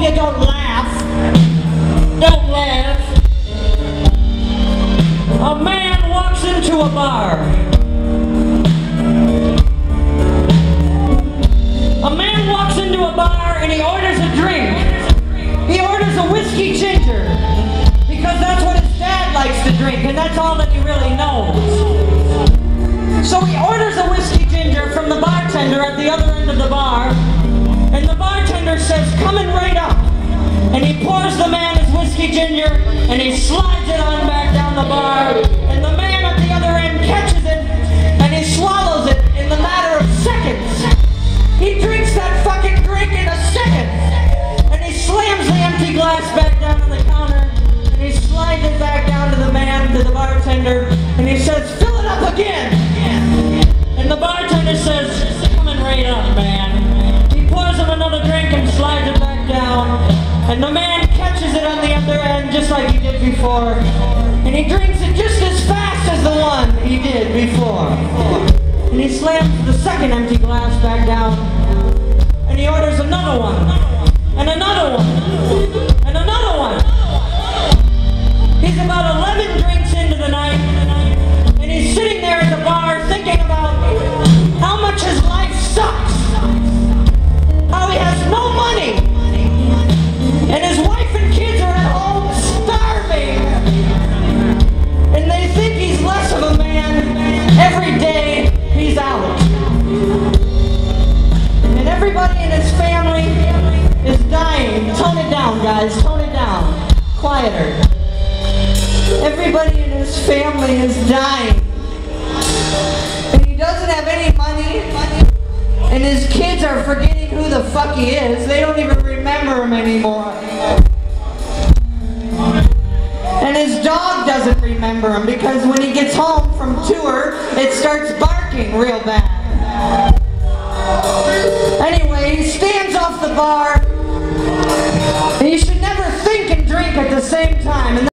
you don't laugh. Don't laugh. A man walks into a bar. A man walks into a bar and he orders a drink. He orders a whiskey ginger because that's what his dad likes to drink and that's all that he really knows. So he orders a whiskey ginger from the bartender at the other end of the bar whiskey and he slides it on back down the bar and the man at the other end catches it and he swallows it in the matter of seconds. He drinks that fucking drink in a second. And he slams the empty glass back down on the counter. And he slides it back down to the man, to the bartender. And he says, fill it up again. And the bartender says, coming right up, man. He pours him another drink and slides it back down. And the man catches it on the other end just like he did before. And he drinks it just as fast as the one he did before. And he slams the second empty glass back down. And he orders another one. His family is dying. Tone it down, guys. Tone it down. Quieter. Everybody in his family is dying. And he doesn't have any money. And his kids are forgetting who the fuck he is. They don't even remember him anymore. And his dog doesn't remember him because when he gets home from tour, it starts barking real bad. Bar.